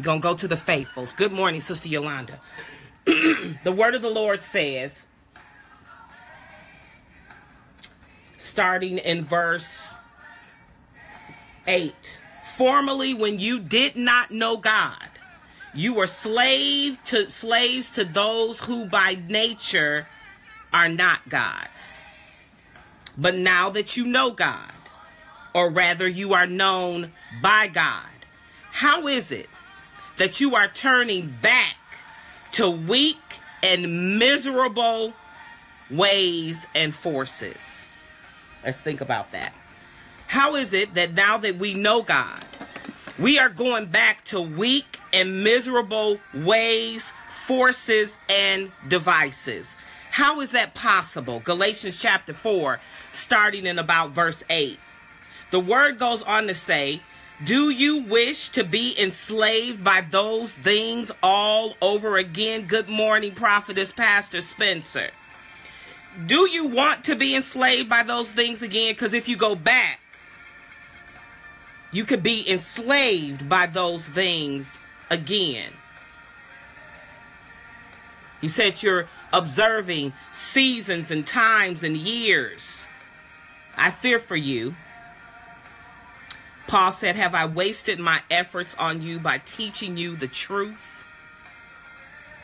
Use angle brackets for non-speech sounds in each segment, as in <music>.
We're going to go to the faithfuls. Good morning, Sister Yolanda. <clears throat> the word of the Lord says, starting in verse 8 Formerly, when you did not know God, you were slave to slaves to those who by nature are not God's. But now that you know God, or rather you are known by God, how is it that you are turning back to weak and miserable ways and forces. Let's think about that. How is it that now that we know God, we are going back to weak and miserable ways, forces, and devices? How is that possible? Galatians chapter 4, starting in about verse 8. The word goes on to say, do you wish to be enslaved by those things all over again? Good morning, prophetess, Pastor Spencer. Do you want to be enslaved by those things again? Because if you go back, you could be enslaved by those things again. He said you're observing seasons and times and years. I fear for you. Paul said, Have I wasted my efforts on you by teaching you the truth?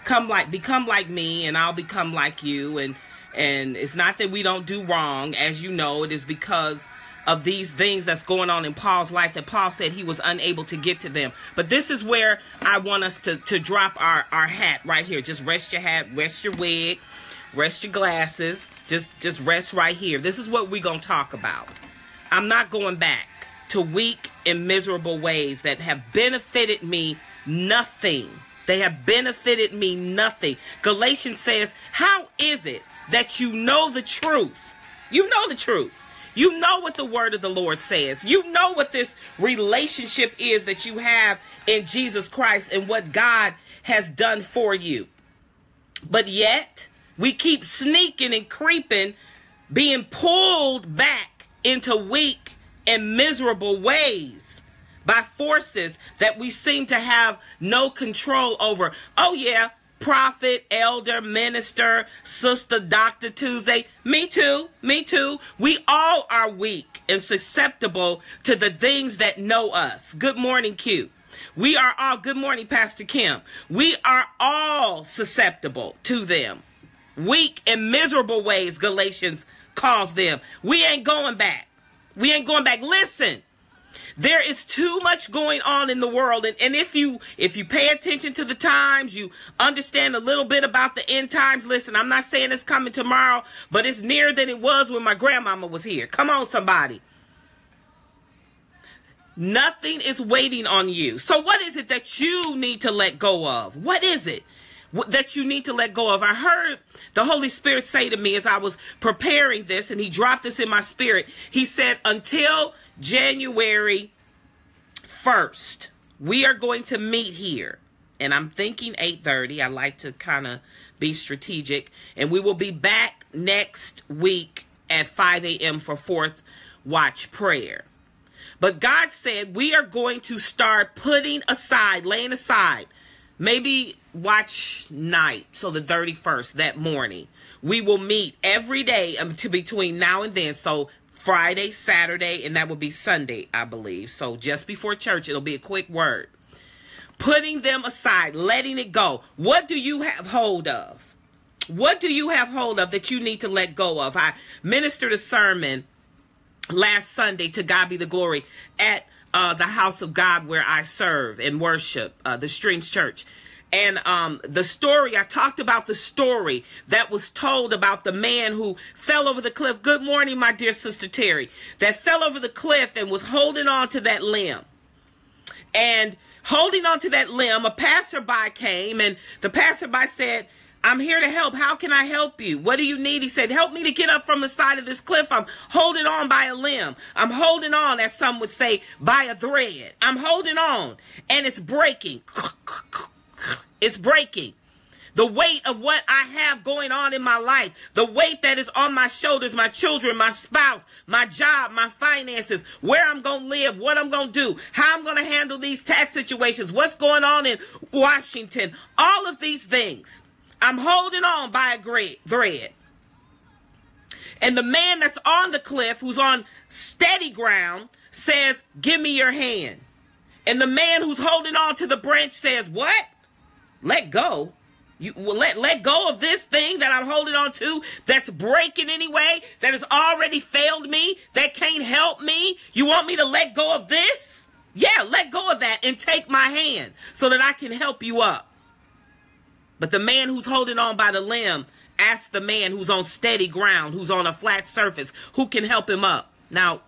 Come like become like me and I'll become like you and and it's not that we don't do wrong as you know it is because of these things that's going on in Paul's life that Paul said he was unable to get to them. But this is where I want us to, to drop our, our hat right here. Just rest your hat, rest your wig, rest your glasses. Just just rest right here. This is what we're gonna talk about. I'm not going back to weak and miserable ways that have benefited me nothing. They have benefited me nothing. Galatians says, How is it that you know the truth? You know the truth. You know what the word of the Lord says. You know what this relationship is that you have in Jesus Christ and what God has done for you. But yet, we keep sneaking and creeping, being pulled back into weak in miserable ways by forces that we seem to have no control over. Oh, yeah, prophet, elder, minister, sister, Dr. Tuesday. Me too. Me too. We all are weak and susceptible to the things that know us. Good morning, Q. We are all, good morning, Pastor Kim. We are all susceptible to them. Weak and miserable ways, Galatians calls them. We ain't going back. We ain't going back. Listen. There is too much going on in the world and, and if you if you pay attention to the times, you understand a little bit about the end times. Listen, I'm not saying it's coming tomorrow, but it's nearer than it was when my grandmama was here. Come on somebody. Nothing is waiting on you. So what is it that you need to let go of? What is it? That you need to let go of. I heard the Holy Spirit say to me as I was preparing this, and He dropped this in my spirit. He said, until January 1st, we are going to meet here. And I'm thinking 8:30. I like to kind of be strategic. And we will be back next week at 5 a.m. for fourth watch prayer. But God said we are going to start putting aside, laying aside maybe watch night so the 31st that morning. We will meet every day um, to between now and then. So friday saturday and that will be sunday i believe. So just before church it'll be a quick word. Putting them aside letting it go. What do you have hold of? What do you have hold of that you need to let go of? I ministered a sermon last sunday to god be the glory at uh, the house of God where I serve and worship, uh, the Streams Church. And um, the story, I talked about the story that was told about the man who fell over the cliff. Good morning, my dear sister Terry. That fell over the cliff and was holding on to that limb. And holding on to that limb, a passerby came and the passerby said, I'm here to help. How can I help you? What do you need? He said, help me to get up from the side of this cliff. I'm holding on by a limb. I'm holding on, as some would say, by a thread. I'm holding on and it's breaking. <laughs> It's breaking. the weight of what I have going on in my life, the weight that is on my shoulders, my children, my spouse, my job, my finances, where I'm going to live, what I'm going to do, how I'm going to handle these tax situations, what's going on in Washington, all of these things. I'm holding on by a thread. And the man that's on the cliff, who's on steady ground, says, Give me your hand. And the man who's holding on to the branch says, What? Let go. You let let go of this thing that I'm holding on to that's breaking anyway, that has already failed me, that can't help me. You want me to let go of this? Yeah, let go of that and take my hand so that I can help you up. But the man who's holding on by the limb asks the man who's on steady ground, who's on a flat surface, who can help him up. Now,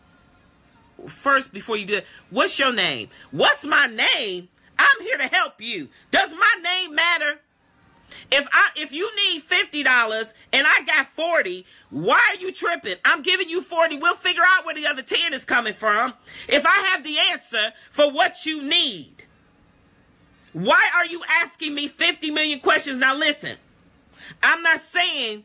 first, before you do it, what's your name? What's my name? I'm here to help you. Does my name matter? If I if you need fifty dollars and I got forty, why are you tripping? I'm giving you forty. We'll figure out where the other ten is coming from. If I have the answer for what you need, why are you asking me fifty million questions? Now listen, I'm not saying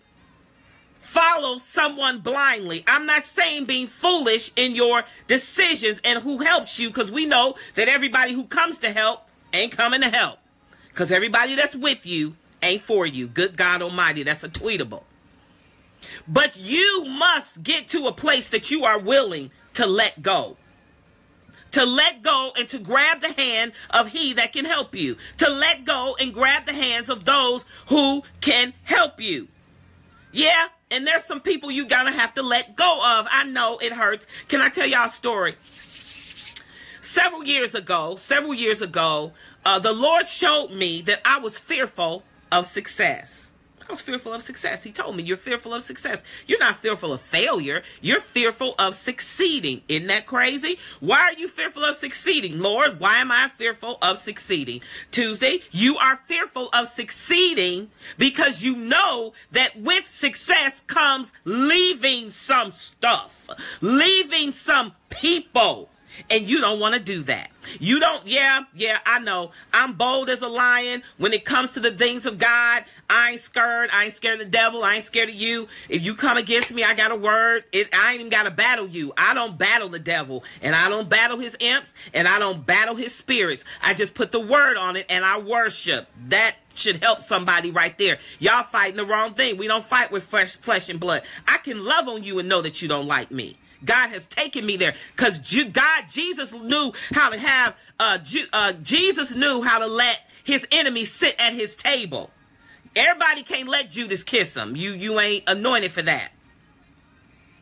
follow someone blindly. I'm not saying being foolish in your decisions and who helps you because we know that everybody who comes to help ain't coming to help because everybody that's with you ain't for you. Good God Almighty, that's a tweetable. But you must get to a place that you are willing to let go. To let go and to grab the hand of he that can help you. To let go and grab the hands of those who can help you. Yeah, and there's some people you gotta have to let go of. I know it hurts. Can I tell y'all a story? Several years ago, several years ago, uh, the Lord showed me that I was fearful of success. I was fearful of success. He told me, You're fearful of success. You're not fearful of failure. You're fearful of succeeding. Isn't that crazy? Why are you fearful of succeeding? Lord, why am I fearful of succeeding? Tuesday, you are fearful of succeeding because you know that with success comes leaving some stuff, leaving some people and you don't want to do that. You don't, yeah, yeah, I know. I'm bold as a lion when it comes to the things of God. I ain't scared. I ain't scared of the devil. I ain't scared of you. If you come against me, I got a word. It, I ain't even got to battle you. I don't battle the devil and I don't battle his imps and I don't battle his spirits. I just put the word on it and I worship. That should help somebody right there. Y'all fighting the wrong thing. We don't fight with flesh, flesh and blood. I can love on you and know that you don't like me. God has taken me there because God, Jesus knew how to have, uh, uh, Jesus knew how to let his enemies sit at his table. Everybody can't let Judas kiss him. You, you ain't anointed for that.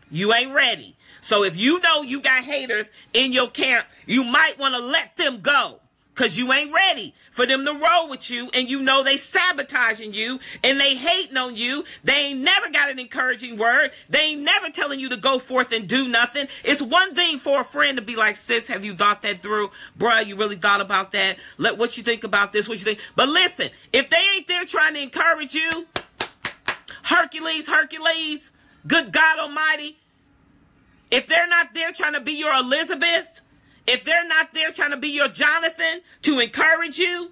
You ain't ready. So if you know you got haters in your camp, you might want to let them go because you ain't ready for them to roll with you and you know they sabotaging you and they hating on you. They ain't never got an encouraging word. They ain't never telling you to go forth and do nothing. It's one thing for a friend to be like, sis, have you thought that through? Bruh, you really thought about that? Let what you think about this, what you think. But listen, if they ain't there trying to encourage you, Hercules, Hercules, good God Almighty, if they're not there trying to be your Elizabeth, if they're not there trying to be your Jonathan to encourage you,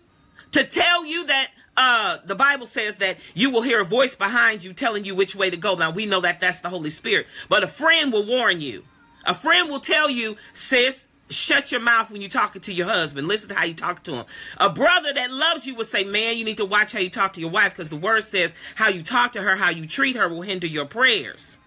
to tell you that uh, the Bible says that you will hear a voice behind you telling you which way to go. Now we know that that's the Holy Spirit, but a friend will warn you. A friend will tell you, sis, shut your mouth when you're talking to your husband. Listen to how you talk to him. A brother that loves you will say, man, you need to watch how you talk to your wife because the word says how you talk to her, how you treat her will hinder your prayers.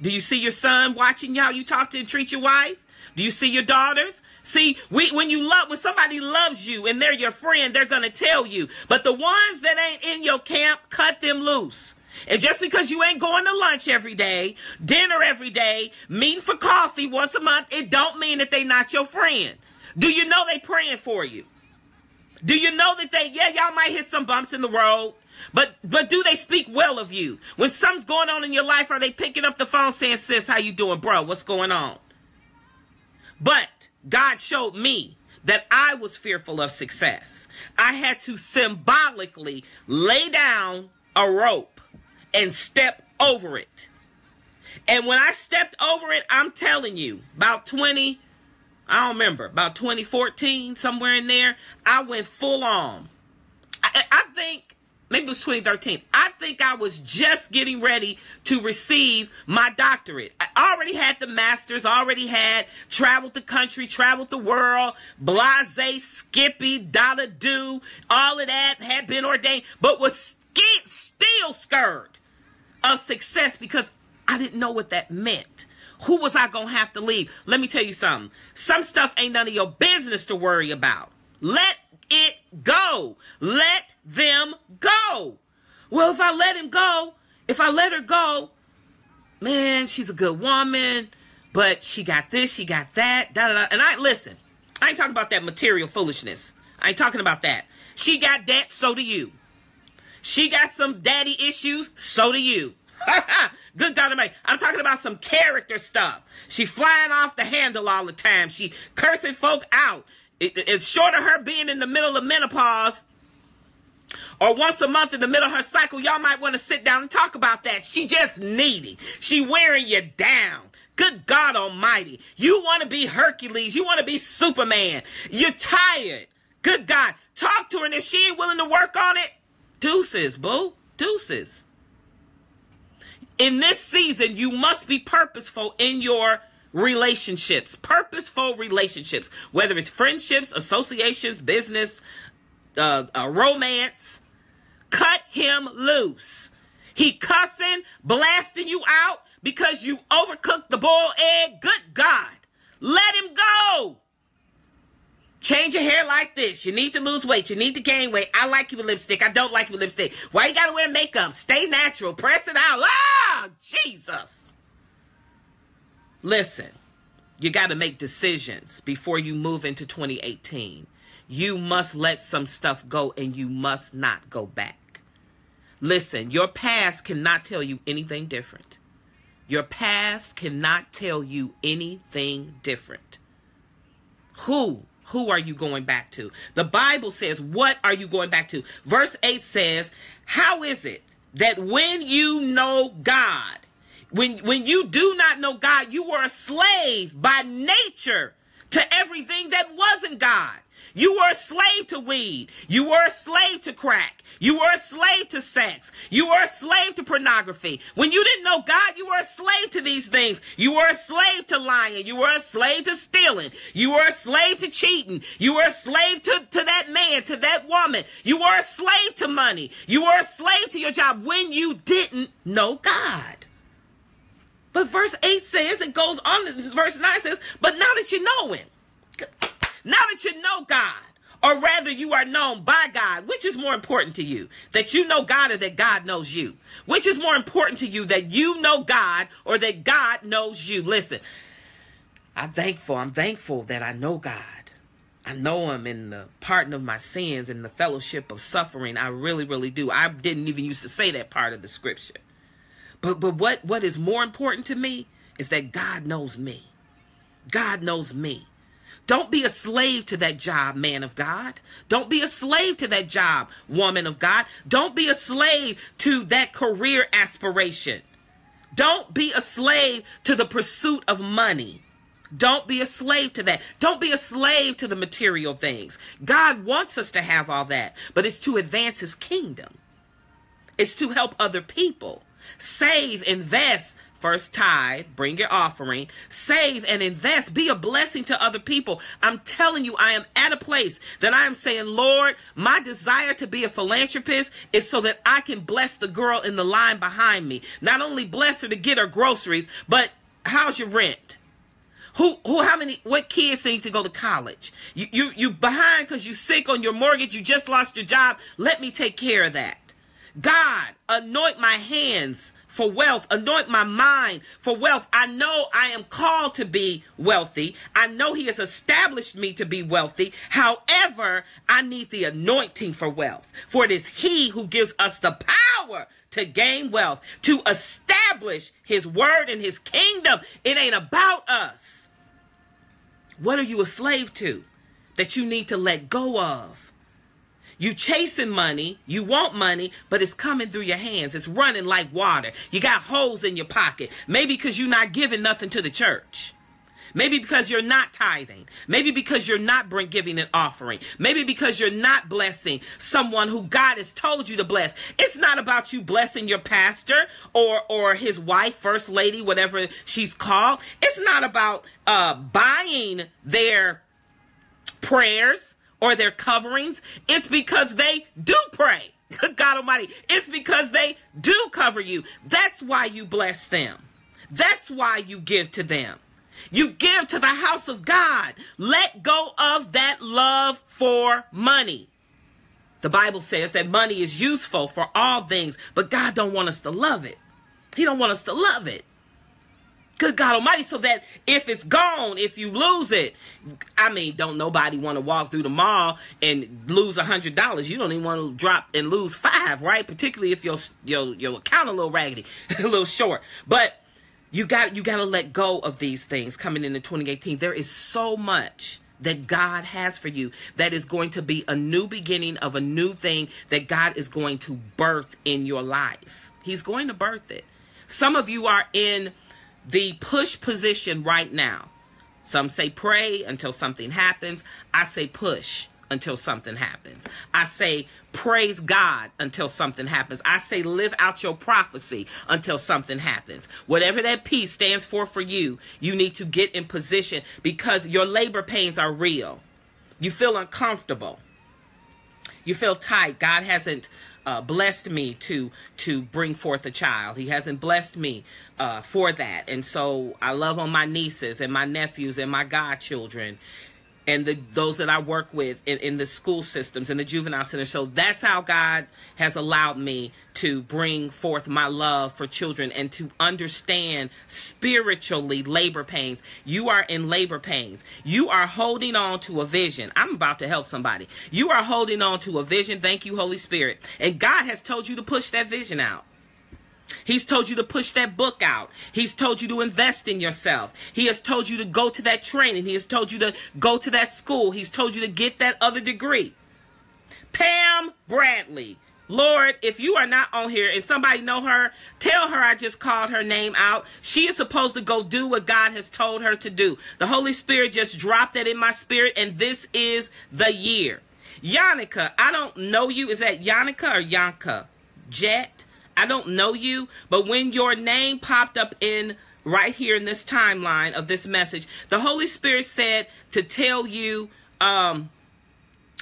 Do you see your son watching how you talk to and treat your wife? Do you see your daughters? See, we, when you love, when somebody loves you and they're your friend, they're going to tell you. But the ones that ain't in your camp, cut them loose. And just because you ain't going to lunch every day, dinner every day, meeting for coffee once a month, it don't mean that they not your friend. Do you know they praying for you? Do you know that they, yeah, y'all might hit some bumps in the road, but, but do they speak well of you? When something's going on in your life, are they picking up the phone saying, sis, how you doing, bro? What's going on? But God showed me that I was fearful of success. I had to symbolically lay down a rope and step over it. And when I stepped over it, I'm telling you, about 20, I don't remember, about 2014, somewhere in there, I went full on. I, I think maybe it was 2013. I think I was just getting ready to receive my doctorate. I already had the master's, already had traveled the country, traveled the world, blase, skippy, dollar do, all of that had been ordained, but was still scared of success because I didn't know what that meant. Who was I going to have to leave? Let me tell you something. Some stuff ain't none of your business to worry about. Let it go. Let them go. Well, if I let him go, if I let her go, man, she's a good woman, but she got this, she got that, da da da. And I listen, I ain't talking about that material foolishness. I ain't talking about that. She got that, so do you. She got some daddy issues, so do you. <laughs> Good God Almighty. I'm talking about some character stuff. She flying off the handle all the time. She cursing folk out. It, it's short of her being in the middle of menopause or once a month in the middle of her cycle. Y'all might want to sit down and talk about that. She just needy. She wearing you down. Good God Almighty. You want to be Hercules. You want to be Superman. You're tired. Good God. Talk to her and if she ain't willing to work on it, deuces, boo. Deuces. In this season, you must be purposeful in your relationships, purposeful relationships, whether it's friendships, associations, business, uh, romance. Cut him loose. He cussing, blasting you out because you overcooked the boiled egg. Good God. Let him go. Change your hair like this. You need to lose weight. You need to gain weight. I like you with lipstick. I don't like you with lipstick. Why you gotta wear makeup? Stay natural. Press it out. Ah, Jesus. Listen, you got to make decisions before you move into 2018. You must let some stuff go and you must not go back. Listen, your past cannot tell you anything different. Your past cannot tell you anything different. Who? Who are you going back to? The Bible says, What are you going back to? Verse 8 says, How is it that when you know God, when, when you do not know God, you were a slave by nature to everything that wasn't God. You were a slave to weed. You were a slave to crack. You were a slave to sex. You were a slave to pornography. When you didn't know God, you were a slave to these things. You were a slave to lying. You were a slave to stealing. You were a slave to cheating. You were a slave to, to that man, to that woman. You were a slave to money. You were a slave to your job when you didn't know God. But verse 8 says, it goes on, verse 9 says, but now that you know him, now that you know God, or rather you are known by God, which is more important to you? That you know God or that God knows you? Which is more important to you that you know God or that God knows you? Listen, I'm thankful. I'm thankful that I know God. I know him in the pardon of my sins and the fellowship of suffering. I really, really do. I didn't even used to say that part of the scripture. But but what what is more important to me is that God knows me. God knows me. Don't be a slave to that job, man of God. Don't be a slave to that job, woman of God. Don't be a slave to that career aspiration. Don't be a slave to the pursuit of money. Don't be a slave to that. Don't be a slave to the material things. God wants us to have all that, but it's to advance his kingdom. It's to help other people. Save, invest, first tithe, bring your offering, save and invest, be a blessing to other people. I'm telling you, I am at a place that I am saying, Lord, my desire to be a philanthropist is so that I can bless the girl in the line behind me. Not only bless her to get her groceries, but how's your rent? Who, who, how many, what kids need to go to college? You, you, you behind because you sick on your mortgage. You just lost your job. Let me take care of that. God, anoint my hands for wealth. Anoint my mind for wealth. I know I am called to be wealthy. I know He has established me to be wealthy. However, I need the anointing for wealth. For it is He who gives us the power to gain wealth, to establish His word and His kingdom. It ain't about us. What are you a slave to that you need to let go of? You chasing money, you want money, but it's coming through your hands. It's running like water. You got holes in your pocket. Maybe because you're not giving nothing to the church. Maybe because you're not tithing. Maybe because you're not bring, giving an offering. Maybe because you're not blessing someone who God has told you to bless. It's not about you blessing your pastor or or his wife, first lady, whatever she's called. It's not about uh, buying their prayers or their coverings. It's because they do pray. <laughs> God Almighty. It's because they do cover you. That's why you bless them. That's why you give to them. You give to the house of God. Let go of that love for money. The Bible says that money is useful for all things, but God don't want us to love it. He don't want us to love it. Good God Almighty, so that if it's gone, if you lose it, I mean, don't nobody want to walk through the mall and lose a hundred dollars. You don't even want to drop and lose five, right? Particularly if your your your account a little raggedy, <laughs> a little short. But you got you got to let go of these things coming into 2018. There is so much that God has for you that is going to be a new beginning of a new thing that God is going to birth in your life. He's going to birth it. Some of you are in the push position right now. Some say pray until something happens. I say push until something happens. I say praise God until something happens. I say live out your prophecy until something happens. Whatever that peace stands for for you, you need to get in position because your labor pains are real. You feel uncomfortable. You feel tight. God hasn't uh, blessed me to to bring forth a child. He hasn't blessed me uh, for that, and so I love on my nieces and my nephews and my godchildren, and the those that I work with in, in the school systems and the juvenile center. So that's how God has allowed me to bring forth my love for children and to understand spiritually labor pains. You are in labor pains. You are holding on to a vision. I'm about to help somebody. You are holding on to a vision. Thank you, Holy Spirit. And God has told you to push that vision out. He's told you to push that book out. He's told you to invest in yourself. He has told you to go to that training. He has told you to go to that school. He's told you to get that other degree. Pam Bradley. Lord, if you are not on here and somebody know her, tell her I just called her name out. She is supposed to go do what God has told her to do. The Holy Spirit just dropped that in my spirit and this is the year. Yannicka, I don't know you. Is that Yannicka or Yanka? Jet? I don't know you, but when your name popped up in right here in this timeline of this message, the Holy Spirit said to tell you, um,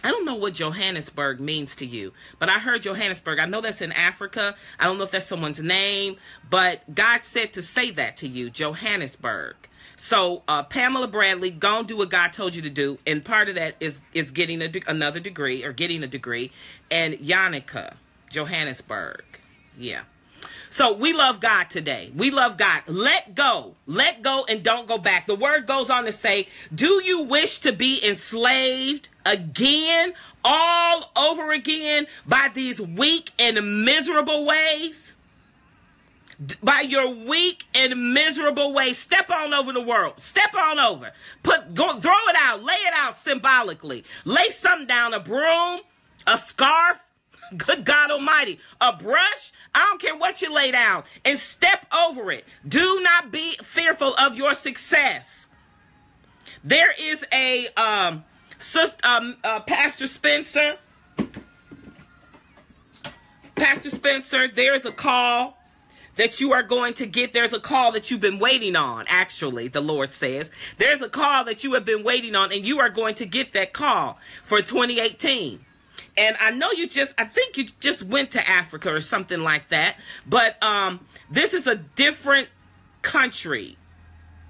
I don't know what Johannesburg means to you, but I heard Johannesburg. I know that's in Africa. I don't know if that's someone's name, but God said to say that to you, Johannesburg. So uh, Pamela Bradley, go and do what God told you to do, and part of that is is getting de- another degree or getting a degree. And Yannicka, Johannesburg. Yeah. So we love God today. We love God. Let go. Let go and don't go back. The word goes on to say, Do you wish to be enslaved again, all over again, by these weak and miserable ways? By your weak and miserable ways, step on over the world. Step on over. Put go throw it out, lay it out symbolically. Lay something down, a broom, a scarf, good God Almighty, a brush, I don't care what you lay down, and step over it. Do not be fearful of your success. There is a um, sister, um, uh, Pastor Spencer. Pastor Spencer, there is a call that you are going to get. There's a call that you've been waiting on, actually, the Lord says. There's a call that you have been waiting on, and you are going to get that call for 2018. And I know you just, I think you just went to Africa or something like that. But um, this is a different country.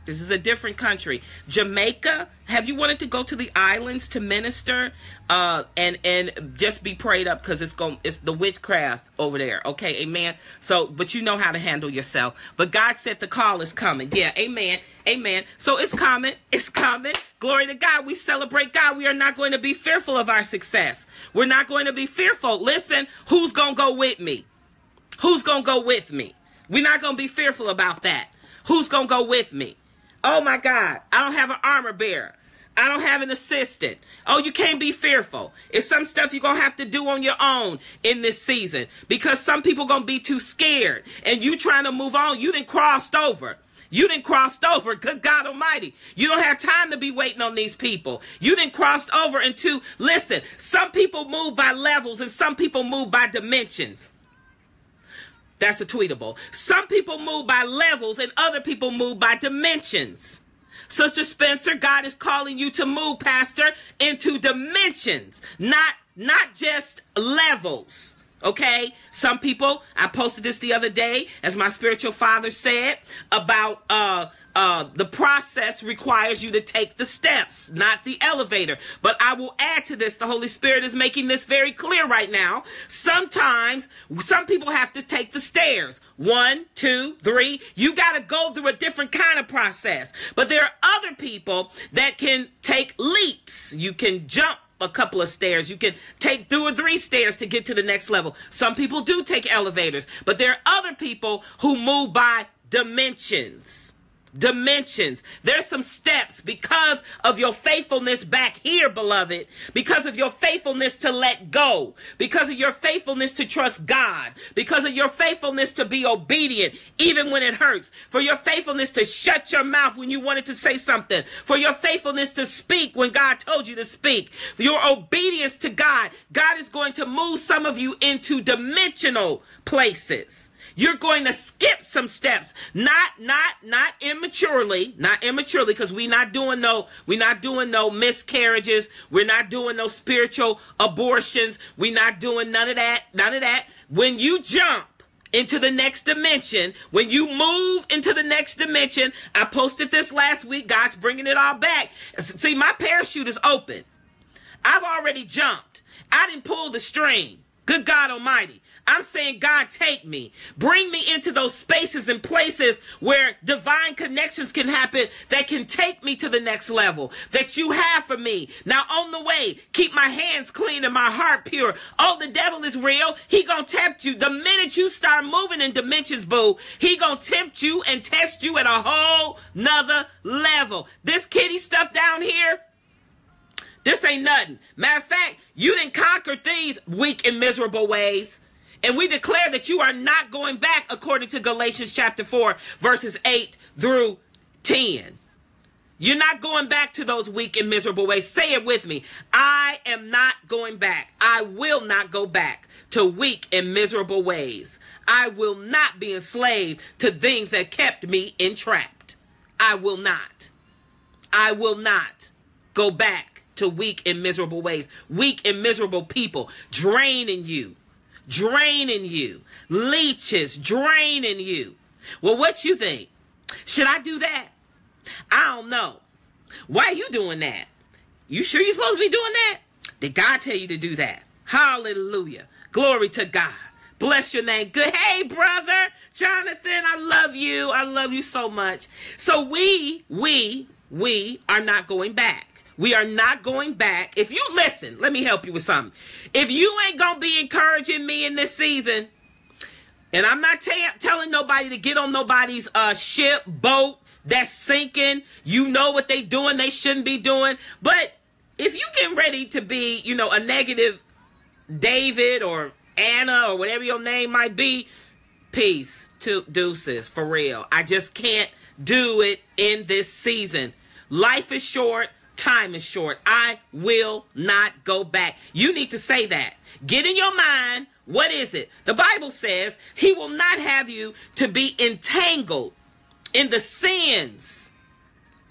This is a different country. Jamaica. Have you wanted to go to the islands to minister, uh, and and just be prayed up because it's going it's the witchcraft over there. Okay, amen. So, but you know how to handle yourself. But God said the call is coming. Yeah, amen, amen. So it's coming. It's coming. Glory to God. We celebrate God. We are not going to be fearful of our success. We're not going to be fearful. Listen, who's gonna go with me? Who's gonna go with me? We're not gonna be fearful about that. Who's gonna go with me? Oh my God, I don't have an armor bearer. I don't have an assistant. Oh, you can't be fearful. It's some stuff you're going to have to do on your own in this season because some people going to be too scared and you trying to move on. You didn't crossed over. You didn't crossed over. Good God Almighty. You don't have time to be waiting on these people. You didn't crossed over into, listen, some people move by levels and some people move by dimensions. That's a tweetable. Some people move by levels and other people move by dimensions. Sister Spencer, God is calling you to move, Pastor, into dimensions, not not just levels. Okay? Some people, I posted this the other day, as my spiritual father said, about uh uh, the process requires you to take the steps, not the elevator. But I will add to this, the Holy Spirit is making this very clear right now. Sometimes some people have to take the stairs. One, two, three. You got to go through a different kind of process. But there are other people that can take leaps. You can jump a couple of stairs. You can take two or three stairs to get to the next level. Some people do take elevators, but there are other people who move by dimensions dimensions. There's some steps because of your faithfulness back here, beloved, because of your faithfulness to let go, because of your faithfulness to trust God, because of your faithfulness to be obedient, even when it hurts, for your faithfulness to shut your mouth when you wanted to say something, for your faithfulness to speak when God told you to speak, your obedience to God. God is going to move some of you into dimensional places. You're going to skip some steps, not not not immaturely, not immaturely, because we're not doing no, we're not doing no miscarriages, we're not doing no spiritual abortions, we're not doing none of that, none of that. When you jump into the next dimension, when you move into the next dimension, I posted this last week. God's bringing it all back. See, my parachute is open. I've already jumped. I didn't pull the string. Good God Almighty. I'm saying, God, take me. Bring me into those spaces and places where divine connections can happen that can take me to the next level that you have for me. Now, on the way, keep my hands clean and my heart pure. Oh, the devil is real. He gonna tempt you. The minute you start moving in dimensions, boo, he gonna tempt you and test you at a whole nother level. This kitty stuff down here, this ain't nothing. Matter of fact, you didn't conquer these weak and miserable ways. And we declare that you are not going back according to Galatians chapter 4, verses 8 through 10. You're not going back to those weak and miserable ways. Say it with me. I am not going back. I will not go back to weak and miserable ways. I will not be enslaved to things that kept me entrapped. I will not. I will not go back to weak and miserable ways. Weak and miserable people draining you draining you. Leeches draining you. Well, what you think? Should I do that? I don't know. Why are you doing that? You sure you're supposed to be doing that? Did God tell you to do that? Hallelujah. Glory to God. Bless your name. Good. Hey, brother Jonathan, I love you. I love you so much. So we, we, we are not going back. We are not going back. If you listen, let me help you with something. If you ain't going to be encouraging me in this season, and I'm not telling nobody to get on nobody's uh, ship, boat that's sinking. You know what they doing, they shouldn't be doing. But if you get ready to be, you know, a negative David or Anna or whatever your name might be, peace to deuces for real. I just can't do it in this season. Life is short. Time is short. I will not go back. You need to say that. Get in your mind. What is it? The Bible says he will not have you to be entangled in the sins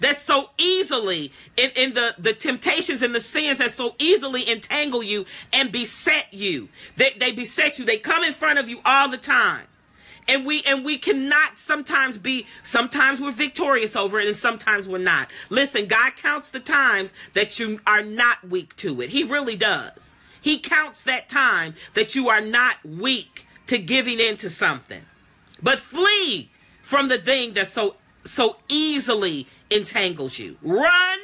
that so easily in, in the, the temptations and the sins that so easily entangle you and beset you. They, they beset you. They come in front of you all the time and we and we cannot sometimes be sometimes we're victorious over it and sometimes we're not. Listen god counts the times that you are not weak to it. He really does. He counts that time that you are not weak to giving in to something. But flee from the thing that so so easily entangles you. Run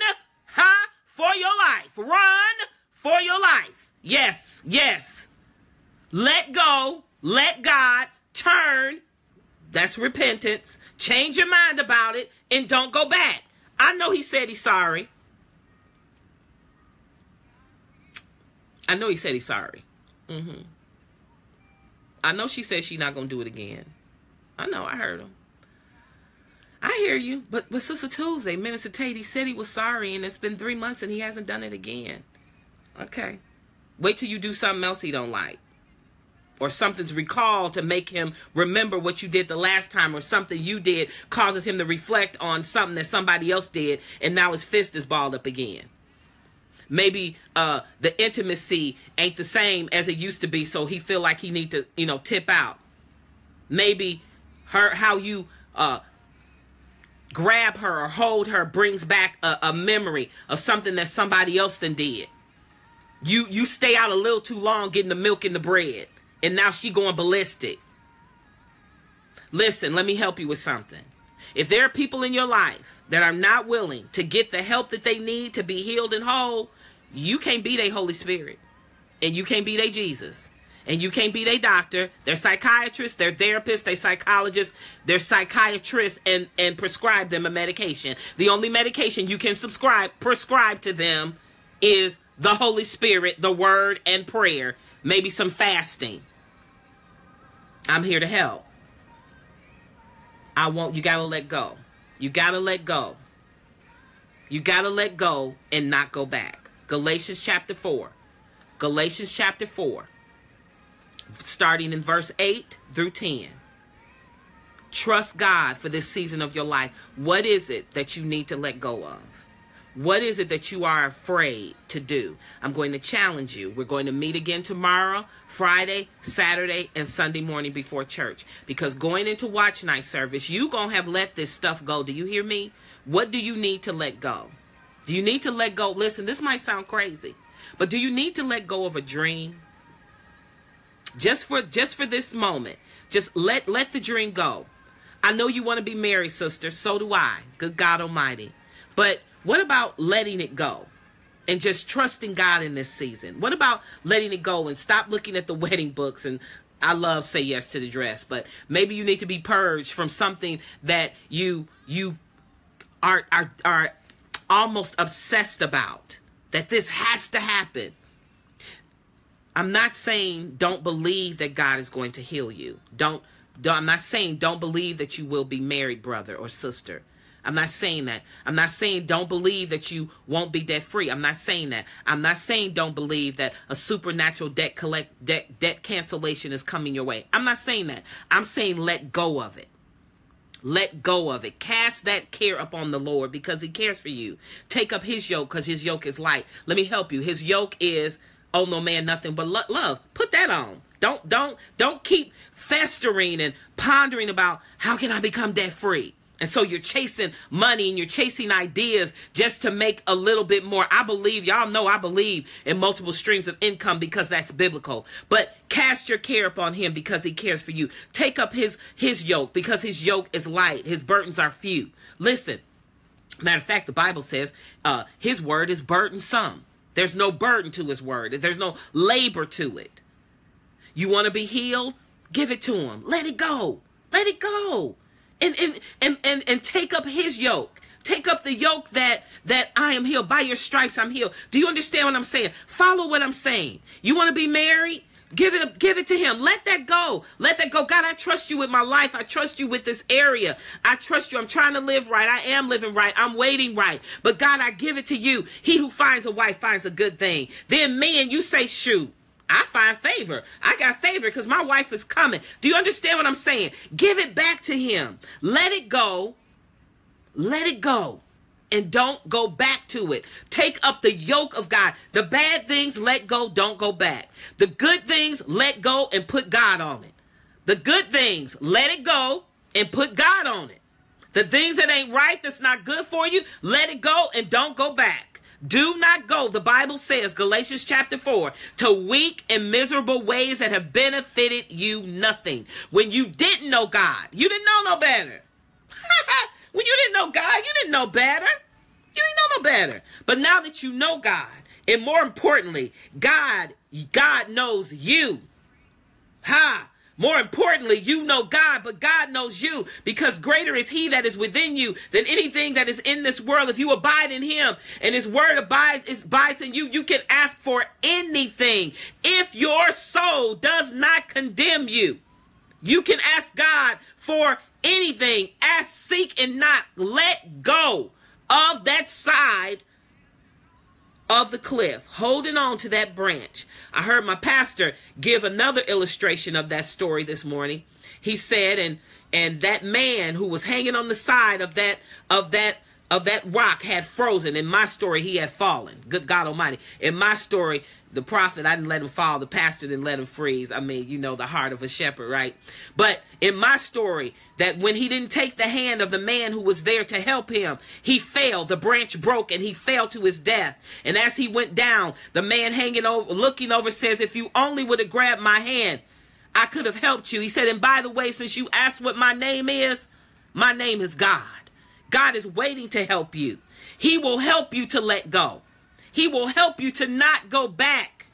ha for your life. Run for your life. Yes yes. Let go. Let god turn, that's repentance, change your mind about it, and don't go back. I know he said he's sorry. I know he said he's sorry. Mm-hmm. I know she said she's not going to do it again. I know, I heard him. I hear you, but but Sister Tuesday, Minister Tate, he said he was sorry, and it's been three months and he hasn't done it again. Okay, wait till you do something else he don't like, or something's recalled to make him remember what you did the last time, or something you did causes him to reflect on something that somebody else did, and now his fist is balled up again. Maybe uh, the intimacy ain't the same as it used to be, so he feel like he need to, you know, tip out. Maybe her how you uh, grab her or hold her brings back a, a memory of something that somebody else then did. You you stay out a little too long getting the milk and the bread, and now she going ballistic. Listen, let me help you with something. If there are people in your life that are not willing to get the help that they need to be healed and whole, you can't be their Holy Spirit. And you can't be their Jesus. And you can't be their doctor. They're psychiatrists, they're therapists, they're psychologists, they're psychiatrists and, and prescribe them a medication. The only medication you can subscribe prescribe to them is the Holy Spirit, the word and prayer, maybe some fasting. I'm here to help. I want you gotta let go. You gotta let go. You gotta let go and not go back. Galatians chapter 4. Galatians chapter 4 starting in verse 8 through 10. Trust God for this season of your life. What is it that you need to let go of? What is it that you are afraid to do? I'm going to challenge you. We're going to meet again tomorrow, Friday, Saturday, and Sunday morning before church. Because going into watch night service, you going to have let this stuff go. Do you hear me? What do you need to let go? Do you need to let go? Listen, this might sound crazy, but do you need to let go of a dream? just for just for this moment just let let the dream go i know you want to be married sister so do i good god almighty but what about letting it go and just trusting god in this season what about letting it go and stop looking at the <laughs> wedding books and I love say yes to the dress, but maybe you need to be purged from something that you you are are are almost obsessed about. That this has to happen. I'm not saying don't believe that God is going to heal you. Don't, don't I'm not saying don't believe that you will be married, brother or sister. I'm not saying that. I'm not saying don't believe that you won't be debt free. I'm not saying that. I'm not saying don't believe that a supernatural debt collect debt debt cancellation is coming your way. I'm not saying that. I'm saying let go of it. Let go of it. Cast that care upon the Lord because he cares for you. Take up his yoke because his yoke is light. Let me help you. His yoke is oh no man nothing but love put that on don't don't don't keep festering and pondering about how can i become debt free and so you're chasing money and you're chasing ideas just to make a little bit more. I believe, y'all know I believe in multiple streams of income because that's biblical. But cast your care upon him because he cares for you. Take up his his yoke because his yoke is light. His burdens are few. Listen. Matter of fact, the Bible says uh, his word is burdensome. There's no burden to his word. There's no labor to it. You want to be healed? Give it to him. Let it go. Let it go. And and and and, and take up his yoke. Take up the yoke that that I am healed. By your stripes I'm healed. Do you understand what I'm saying? Follow what I'm saying. You want to be married? Give it, give it to him. Let that go. Let that go. God, I trust you with my life. I trust you with this area. I trust you. I'm trying to live right. I am living right. I'm waiting right. But God, I give it to you. He who finds a wife finds a good thing. Then man, you say, shoot. I find favor. I got favor because my wife is coming. Do you understand what I'm saying? Give it back to him. Let it go. Let it go and don't go back to it. Take up the yoke of God. The bad things, let go, don't go back. The good things, let go and put God on it. The good things, let it go and put God on it. The things that ain't right, that's not good for you, let it go and don't go back. Do not go, the Bible says, Galatians chapter 4, to weak and miserable ways that have benefited you nothing. When you didn't know God, you didn't know no better. <laughs> When you didn't know God, you didn't know better. You didn't know no better. But now that you know God, and more importantly, God, God knows you. Ha! More importantly, you know God, but God knows you because greater is He that is within you than anything that is in this world. If you abide in Him and His word abides, abides in you, you can ask for anything if your soul does not condemn you. You can ask God for anything. Ask, seek, and not let go of that side of the cliff, holding on to that branch. I heard my pastor give another illustration of that story this morning. He said, and and that man who was hanging on the side of that of that of that rock had frozen. In my story, he had fallen. Good God Almighty. In my story, the prophet, I didn't let him fall. The pastor didn't let him freeze. I mean, you know, the heart of a shepherd, right? But in my story, that when he didn't take the hand of the man who was there to help him, he fell. The branch broke and he fell to his death. And as he went down, the man hanging over, looking over says, if you only would have grabbed my hand, I could have helped you. He said, and by the way, since you asked what my name is, my name is God. God is waiting to help you. He will help you to let go. He will help you to not go back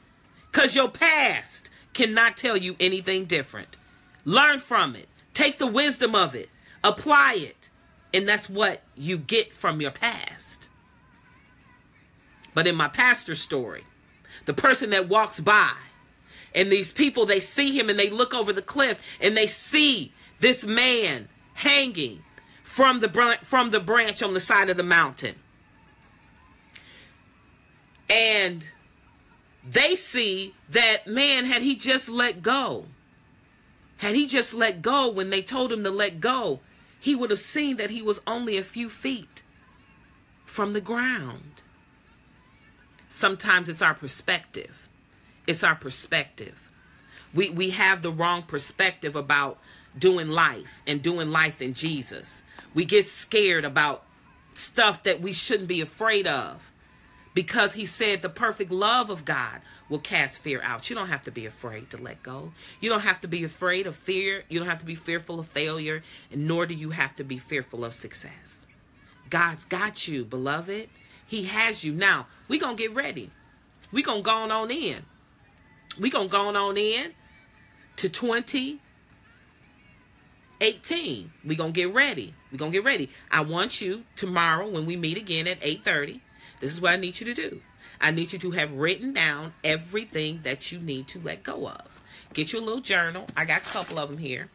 because your past cannot tell you anything different. Learn from it. Take the wisdom of it. Apply it. And that's what you get from your past. But in my pastor's story, the person that walks by and these people, they see him and they look over the cliff and they see this man hanging from the, from the branch on the side of the mountain. And they see that, man, had he just let go, had he just let go when they told him to let go, he would have seen that he was only a few feet from the ground. Sometimes it's our perspective. It's our perspective. We, we have the wrong perspective about doing life and doing life in Jesus. We get scared about stuff that we shouldn't be afraid of because he said the perfect love of God will cast fear out. You don't have to be afraid to let go. You don't have to be afraid of fear. You don't have to be fearful of failure, and nor do you have to be fearful of success. God's got you, beloved. He has you. Now, we going to get ready. we going to go on in. we going to go on in to 2018. we going to get ready. we going to get ready. I want you tomorrow when we meet again at 830 this is what I need you to do. I need you to have written down everything that you need to let go of. Get you a little journal. I got a couple of them here.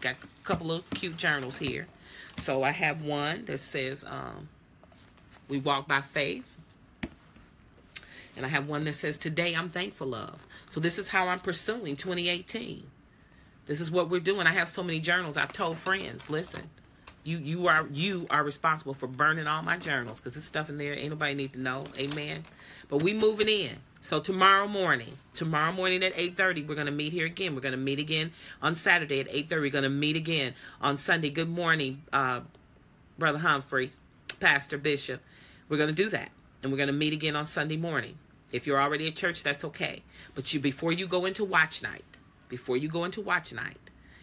Got a couple of cute journals here. So I have one that says, um, We walk by faith. And I have one that says, Today I'm thankful of. So this is how I'm pursuing 2018. This is what we're doing. I have so many journals. I've told friends, listen, you you are you are responsible for burning all my journals because there's stuff in there ain't nobody need to know. Amen. But we moving in. So tomorrow morning, tomorrow morning at 8:30, we're gonna meet here again. We're gonna meet again on Saturday at 8:30. We're gonna meet again on Sunday. Good morning, uh, Brother Humphrey, Pastor Bishop. We're gonna do that, and we're gonna meet again on Sunday morning. If you're already at church, that's okay. But you before you go into watch night, before you go into watch night,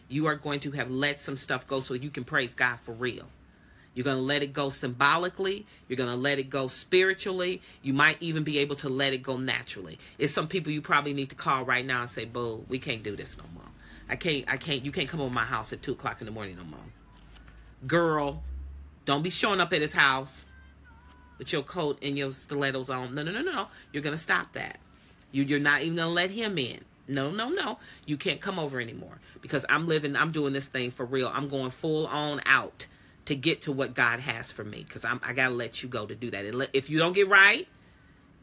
you are going to have let some stuff go so you can praise God for real. You're going to let it go symbolically. You're going to let it go spiritually. You might even be able to let it go naturally. It's some people you probably need to call right now and say, "Boo, we can't do this no more. I can't. I can't. You can't come over my house at two o'clock in the morning no more." Girl, don't be showing up at his house with your coat and your stilettos on. No, no, no, no. You're going to stop that. You, you're not even going to let him in. No, no, no. You can't come over anymore because I'm living, I'm doing this thing for real. I'm going full on out to get to what God has for me because I'm I got to let you go to do that. If you don't get right,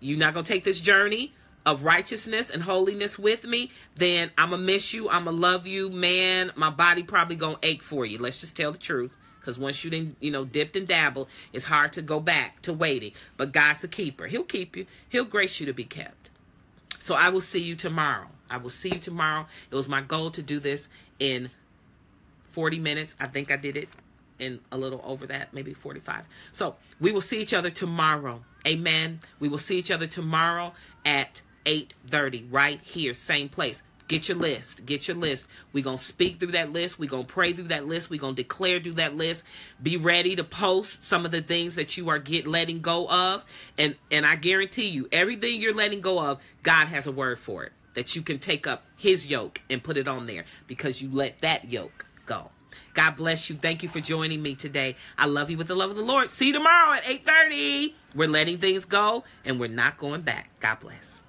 you're not going to take this journey of righteousness and holiness with me, then I'm going to miss you. I'm going to love you, man. My body probably going to ache for you. Let's just tell the truth. Because once you didn't, you know, dipped and dabbled, it's hard to go back to waiting. But God's a keeper. He'll keep you. He'll grace you to be kept. So I will see you tomorrow. I will see you tomorrow. It was my goal to do this in 40 minutes. I think I did it in a little over that, maybe 45. So we will see each other tomorrow. Amen. We will see each other tomorrow at 8:30 right here, same place. Get your list. Get your list. We're going to speak through that list. We're going to pray through that list. We're going to declare through that list. Be ready to post some of the things that you are get letting go of. And and I guarantee you, everything you're letting go of, God has a word for it that you can take up his yoke and put it on there because you let that yoke go. God bless you. Thank you for joining me today. I love you with the love of the Lord. See you tomorrow at 8:30. We're letting things go and we're not going back. God bless.